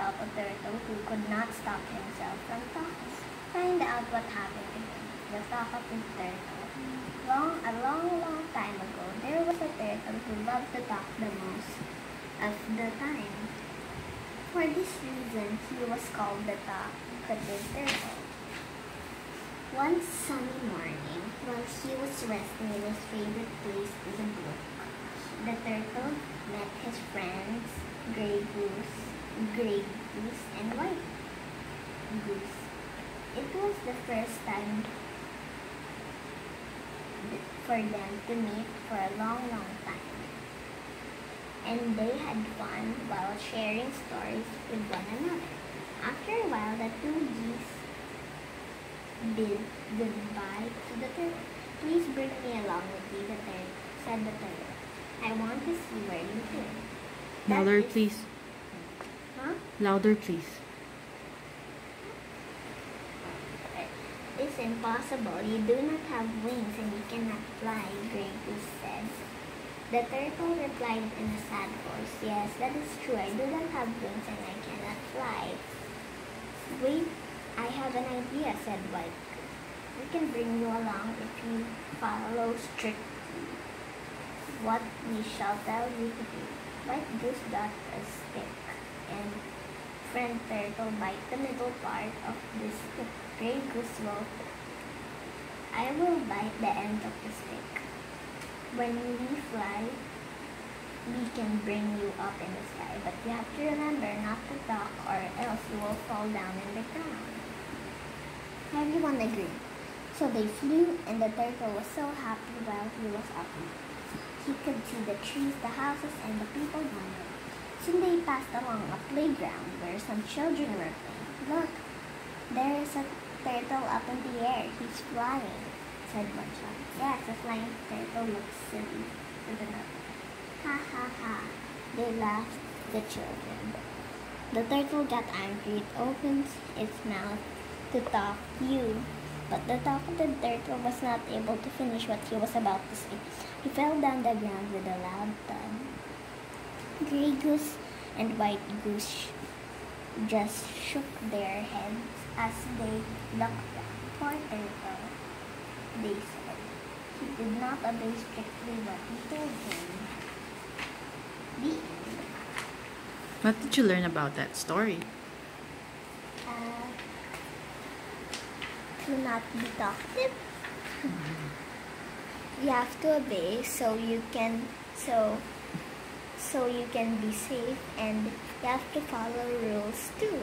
about a turtle who could not stop himself from talking. Find out what happened to him. The talkative turtle. Long, a long, long time ago, there was a turtle who loved to talk the most of the time. For this reason, he was called the talkative turtle. One sunny morning, while he was resting in his favorite place in the brook, the turtle met his friends, Grey Goose, Grey Goose, and White Goose. It was the first time for them to meet for a long, long time. And they had fun while sharing stories with one another. After a while, the two geese bid goodbye to the turtle. Please bring me along with you, the turtle, said the turtle. I want to see where you live. Louder, please. Louder, please. It's impossible. You do not have wings and you cannot fly, Grey Goose said. The turtle replied in a sad voice, Yes, that is true. I do not have wings and I cannot fly. Wait, I have an idea, said White We can bring you along if you follow strictly what we shall tell you to do. White Goose got a stick and friend turtle bite the middle part of the stick. Goose wrote, I will bite the end of the stick. When we fly, we can bring you up in the sky, but you have to remember not to talk or else you will fall down in the ground. Everyone agreed. So they flew and the turtle was so happy while he was up. He could see the trees, the houses, and the people wonder. Soon they passed along a playground where some children were playing. Look, there is a turtle up in the air. He's flying, said one child. Yes, a flying turtle looks silly, said another. Ha ha ha. They laughed, the children. The turtle got angry. It opened its mouth to talk you. But the talkative turtle was not able to finish what he was about to say. He fell down the ground with a loud thud. Grey Goose and White Goose just shook their heads as they looked at poor turtle. They said he did not obey strictly what we told him. The end. What did you learn about that story? Uh, to not be talkative. You have to obey so you can so so you can be safe and you have to follow rules too.